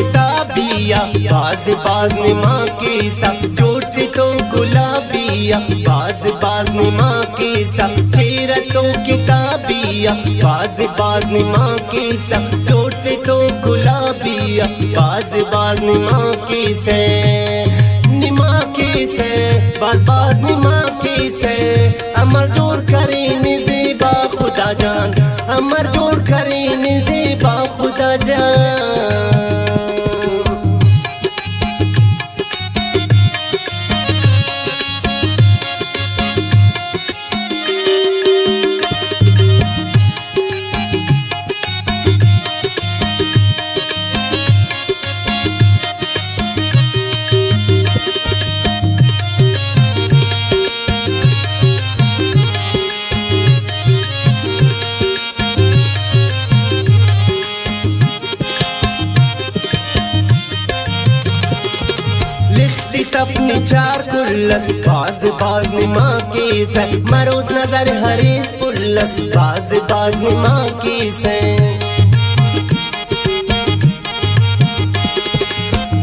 गुलाबिया बाज बाज ने माँ के सब चोट तो गुलाबिया बाज बाज ने माँ के सब चेहरा तो किताबिया बाज बाज ने माँ के सब चोट तो गुलाबिया बाज बाज ने माँ के से निमा के से बाज बाज चार कुल्लस, बाज बाज माँ के सर मरोज नज़र हरीस पुल्लस, बाज बाज माँ के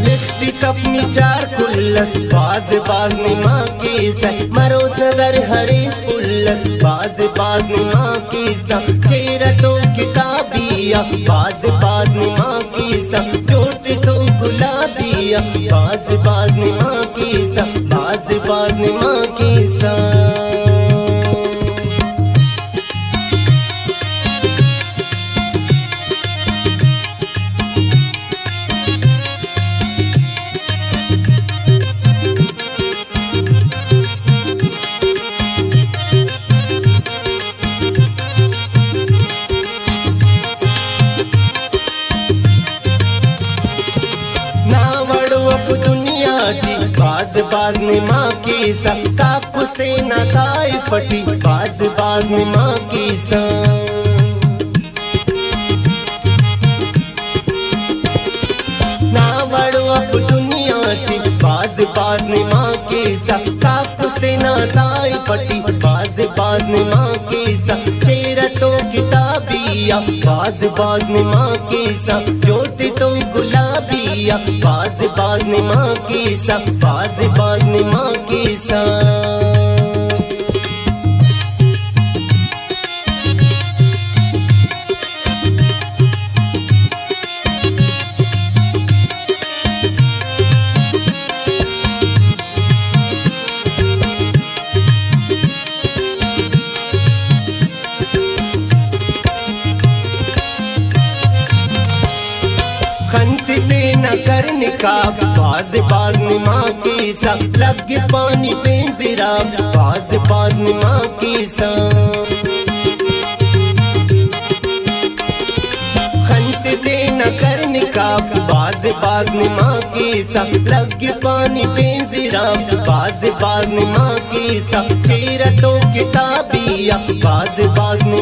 लिखती अपनी चार कुल्लस, बाज बाज माँ के सर मरोज नज़र हरीस पुल्लस, बाज बाज ने माँ के सर चेहरा तो किताबिया बाज बाज माँ के सर चोट तो गुलाबिया, बाज बाज ने माँ की सा माँ की सा बाज बाज ने माँ की सा काकुस्ते ना ताई फटी। बाज बाज ने माँ की सा अब दुनिया बाज बाज ने माँ की सा काकुस्ते ना फटी। ने माँ तो किताबिया ने माँ तो बाज निमा की सा बाज बाज निमा की सा। न करने का बाज बाज ने माँ की सा। लग पानी पे जिरा बाज बाज ने माँ की सा। खंतते न करने का बाज बाज ने माँ की सा। लग पानी पे जिरा बाज बाज ने माँ की सा। चेहरा तो किताबिया बाज बाज ने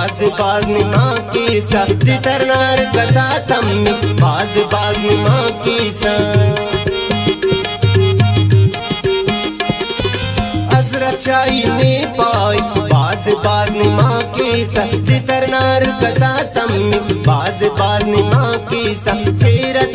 बाज बाज ने माँ की सा। सितरनार कसा सम्मी बाज बाज ने माँ की सा। ने पाई बाज बाज ने माँ की सा। सितरनार कसा सम्मी बाज बाज ने माँ की सा। चेहरा